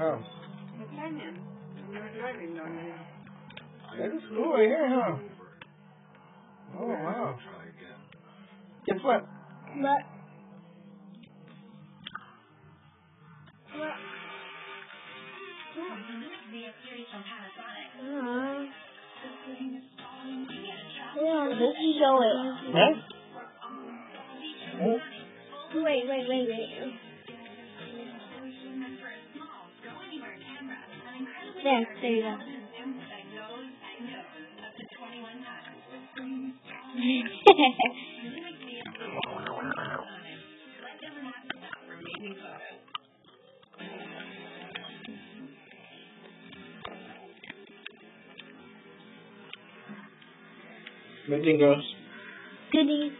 Oh. The canyon. We were driving down here. That is cool right here, huh? Oh, wow. Guess what? But uh, yeah, let's show it. Huh? Wait, wait, wait, wait. There, there you go. Meeting goes. Goodies.